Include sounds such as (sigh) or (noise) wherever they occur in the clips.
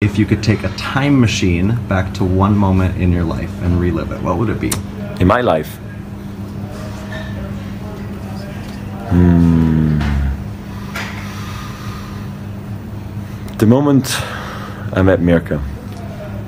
If you could take a time machine back to one moment in your life and relive it, what would it be? In my life? Hmm. The moment I met Mirka.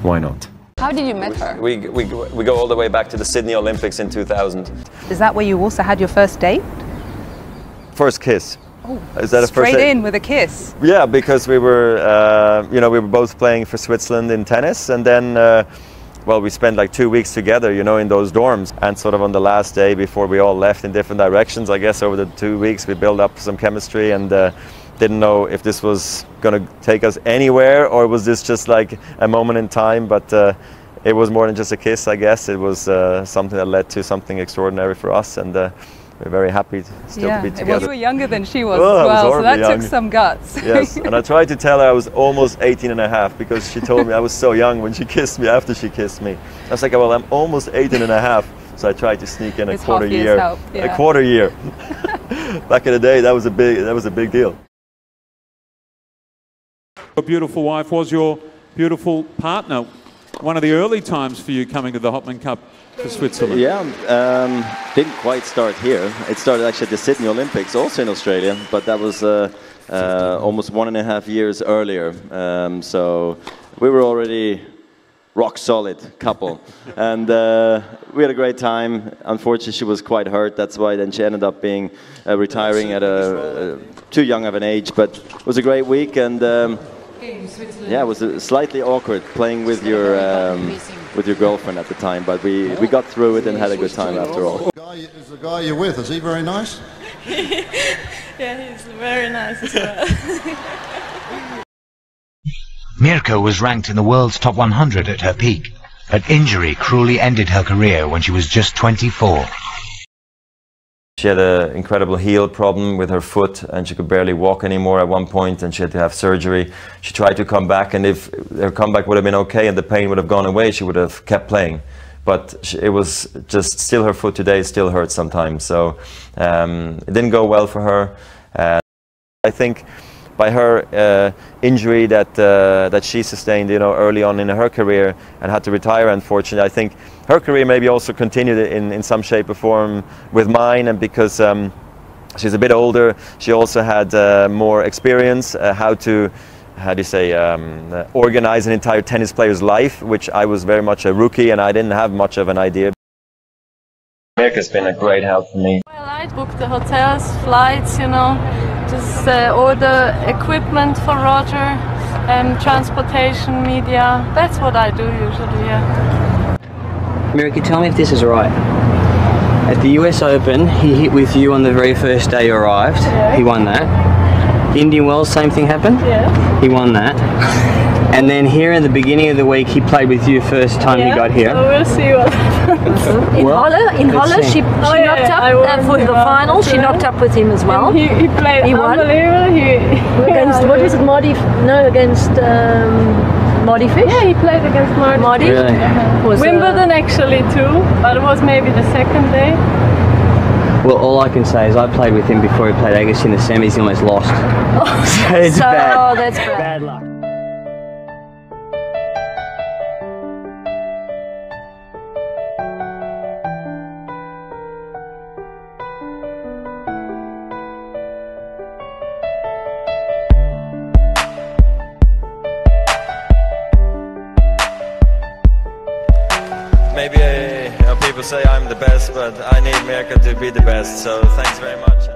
Why not? How did you meet her? We, we, we go all the way back to the Sydney Olympics in 2000. Is that where you also had your first date? First kiss. Oh, Is that a straight first date? in with a kiss. Yeah, because we were, uh, you know, we were both playing for Switzerland in tennis, and then, uh, well, we spent like two weeks together, you know, in those dorms. And sort of on the last day before we all left in different directions, I guess over the two weeks we built up some chemistry and uh, didn't know if this was going to take us anywhere or was this just like a moment in time. But uh, it was more than just a kiss, I guess. It was uh, something that led to something extraordinary for us, and uh, we're very happy to still yeah, to be well, together. you were younger than she was Oh, I as was well, so that young. took some guts. yes, (laughs) and I tried to tell her I was almost 18 and a half because she told me I was so young when she kissed me after she kissed me. I was like, well, I'm almost 18 and a half. So I tried to sneak in a It's quarter year. help, yeah. A quarter year. Back in the day, that was a big that was a big deal. Your beautiful wife was your beautiful partner. One of the early times for you coming to the Hopman Cup for Switzerland. Yeah, um, didn't quite start here. It started actually at the Sydney Olympics, also in Australia, but that was uh, uh, almost one and a half years earlier. Um, so we were already rock solid couple, (laughs) and uh, we had a great time. Unfortunately, she was quite hurt. That's why then she ended up being uh, retiring at a uh, too young of an age. But it was a great week, and um, yeah, it was uh, slightly awkward playing with your um, with your girlfriend at the time. But we, we got through it and had a good time after all. Guy, is the guy you're with, is he very nice? (laughs) Yeah, he's very nice as well. (laughs) Mirka was ranked in the world's top 100 at her peak, but injury cruelly ended her career when she was just 24. She had an incredible heel problem with her foot and she could barely walk anymore at one point and she had to have surgery. She tried to come back and if her comeback would have been okay and the pain would have gone away, she would have kept playing. But she, it was just still her foot today still hurts sometimes. So um, it didn't go well for her. Uh, I think by her uh, injury that uh, that she sustained, you know, early on in her career and had to retire. Unfortunately, I think her career maybe also continued in, in some shape or form with mine, and because um, she's a bit older, she also had uh, more experience uh, how to. How do you say, um, uh, organize an entire tennis player's life, which I was very much a rookie and I didn't have much of an idea. Mirka's been a great help for me. Well, I booked the hotels, flights, you know, just uh, order equipment for Roger, and transportation, media. That's what I do usually, yeah. Mirka, tell me if this is right. At the US Open, he hit with you on the very first day you arrived. Yeah. He won that. Indian Wells, same thing happened. Yeah. He won that. And then here in the beginning of the week, he played with you first time he got here. So we'll see what happens. In Well, Halle, in let's Halle, she, she Oh, yeah, knocked yeah, up uh, for the final. She knocked up with him as well. He, he played He won. unbelievable. He, against what was it, Mardy? No, against um, Mardy Fish. Yeah, he played against Mardy. Mardy Really? was uh, Wimbledon actually too, but it was maybe the second day. Well, all I can say is I played with him before he played Agassi in the semis. He almost lost. Oh, (laughs) so it's so bad. oh, that's bad. Bad luck. Say I'm the best, but I need Mirka to be the best. So thanks very much.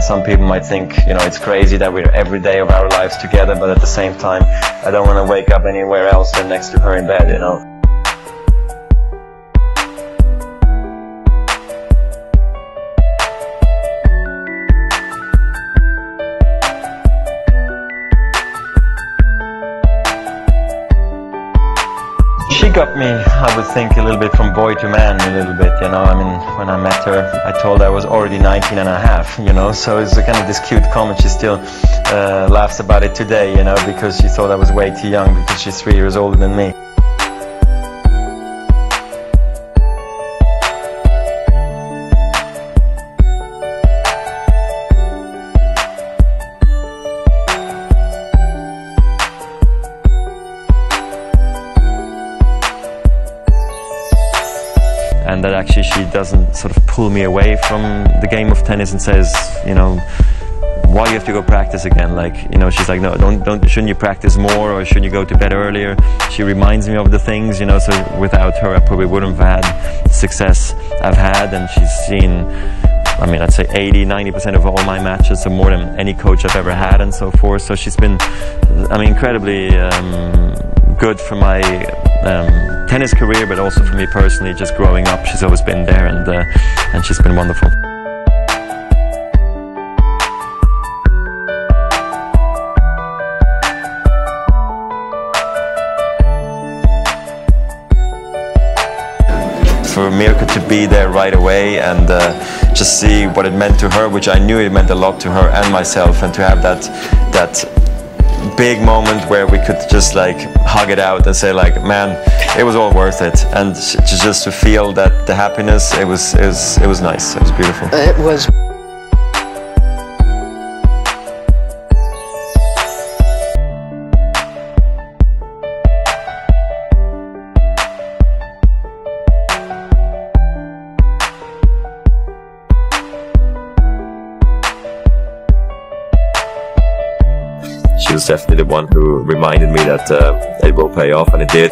Some people might think, you know, it's crazy that we're every day of our lives together, but at the same time, I don't want to wake up anywhere else than next to her in bed, you know. Got me, I would think, a little bit from boy to man, a little bit, you know. I mean, when I met her, I told her I was already 19 and a half, you know. So it's kind of this cute comment. She still uh, laughs about it today, you know, because she thought I was way too young because she's three years older than me. And that actually she doesn't sort of pull me away from the game of tennis and says, you know, why you have to go practice again? Like, you know, she's like, no, don't, don't, shouldn't you practice more or shouldn't you go to bed earlier? She reminds me of the things, you know, so without her, I probably wouldn't have had the success I've had. And she's seen, I mean, I'd say 80, 90% of all my matches, so more than any coach I've ever had and so forth. So she's been, I mean, incredibly um, good for my um, tennis career, but also for me personally, just growing up. She's always been there and, uh, and she's been wonderful. for Mirka to be there right away and uh, just see what it meant to her, which I knew it meant a lot to her and myself, and to have that that big moment where we could just like hug it out and say like, man, it was all worth it, and just to feel that the happiness, it was it was it was nice, it was beautiful. It was. Was definitely the one who reminded me that uh, it will pay off, and it did.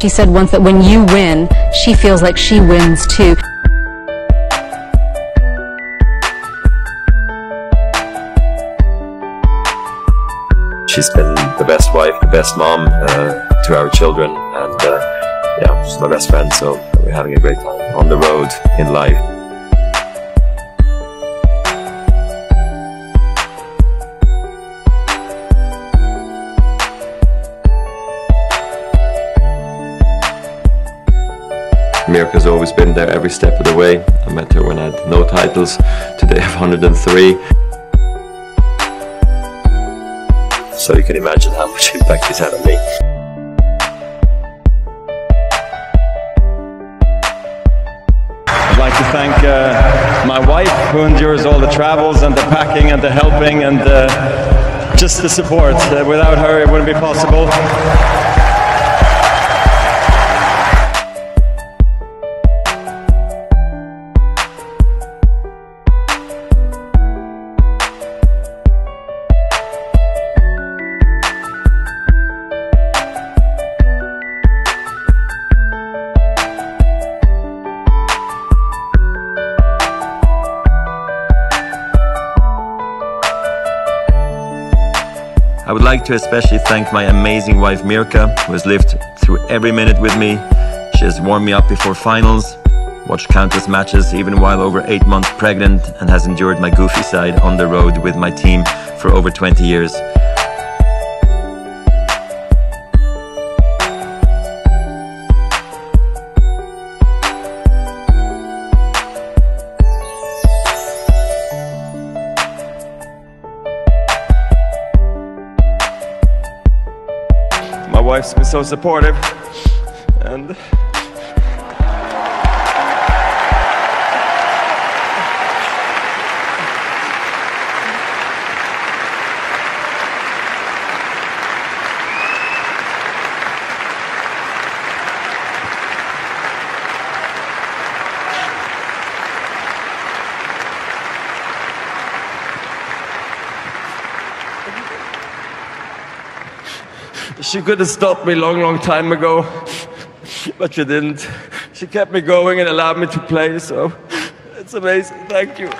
She said once that when you win, she feels like she wins too. She's been the best wife, the best mom uh, to our children, and uh, yeah, she's my best friend, so we're having a great time on the road in life. Mirka's always been there every step of the way. I met her when I had no titles, today (laughs) I have 103. So you can imagine how much impact she's had on me. To thank uh, my wife who endures all the travels and the packing and the helping and uh, just the support. Uh, without her it wouldn't be possible. Would like to especially thank my amazing wife Mirka, who has lived through every minute with me. She has warmed me up before finals, watched countless matches even while over 8 months pregnant, and has endured my goofy side on the road with my team for over 20 years. Wife's been so supportive. And She could have stopped me long, long time ago, but she didn't. She kept me going and allowed me to play, so it's amazing. Thank you.